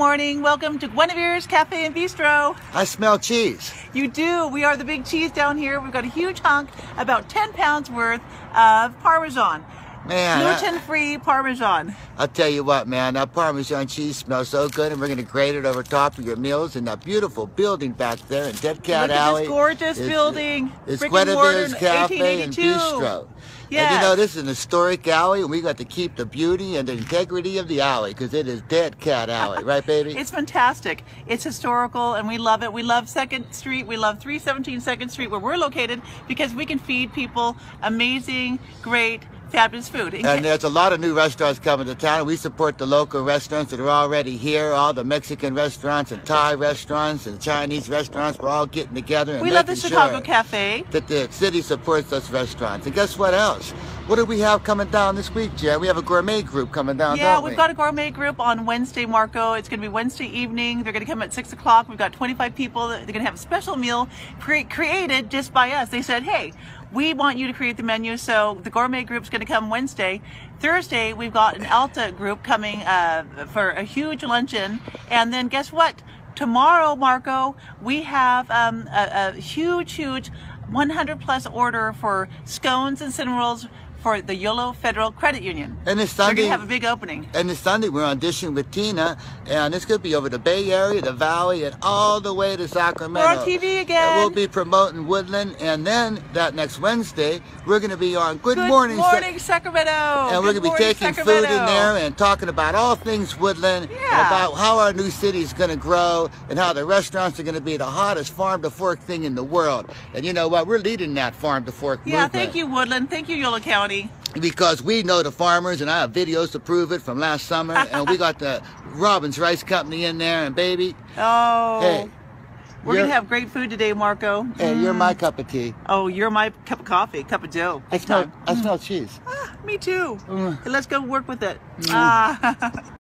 morning. Welcome to Guinevere's Cafe and Bistro. I smell cheese. You do. We are the big cheese down here. We've got a huge hunk, about 10 pounds worth of Parmesan. Man, Gluten-free Parmesan. I'll tell you what, man, that Parmesan cheese smells so good, and we're gonna grate it over top of your meals in that beautiful building back there in Dead Cat Look Alley. this gorgeous It's- building. It's Guinevere's Cafe and 1882. Bistro. And you know, this is an historic alley, and we got to keep the beauty and the integrity of the alley because it is Dead Cat Alley, right, baby? It's fantastic. It's historical and we love it. We love 2nd Street. We love 317 2nd Street where we're located because we can feed people amazing, great, fabulous food. And there's a lot of new restaurants coming to town. We support the local restaurants that are already here. All the Mexican restaurants and Thai restaurants and Chinese restaurants. We're all getting together and we love the Chicago sure Cafe. that the city supports those restaurants. And guess what else? What do we have coming down this week, Jen? We have a gourmet group coming down. Yeah, we've we? got a gourmet group on Wednesday, Marco. It's going to be Wednesday evening. They're going to come at 6 o'clock. We've got 25 people. They're going to have a special meal cre- created just by us. They said, hey, we want you to create the menu. So the gourmet group's going to come Wednesday. Thursday, we've got an Alta group coming uh, for a huge luncheon. And then guess what? Tomorrow, Marco, we have um, a, a huge, huge 100 plus order for scones and cinnamon rolls for the YOLO Federal Credit Union. And They're Sunday. going to have a big opening. And this Sunday we're auditioning with Tina, and it's gonna be over the Bay Area, the Valley, and all the way to Sacramento. We're on TV again. And we'll be promoting Woodland, and then that next Wednesday we're gonna be on Good, Good Morning, Sa- Sacramento. and we're gonna be morning, taking food in there and talking about all things Woodland, and Yeah. about how our new city is gonna grow, and how the restaurants are gonna be the hottest farm to fork thing in the world. And you know what? We're leading that farm to fork Yeah, movement. thank you, Woodland. Thank you, Yolo County. Because we know the farmers and I have videos to prove it from last summer and we got the Robbins Rice Company in there and baby Oh, hey we're gonna have great food today, Marco. hey you're my cup of tea Oh, you're my cup of coffee, cup of Joe. I smell time. I smell cheese Ah, me too. Mm. Let's go work with it. Ah.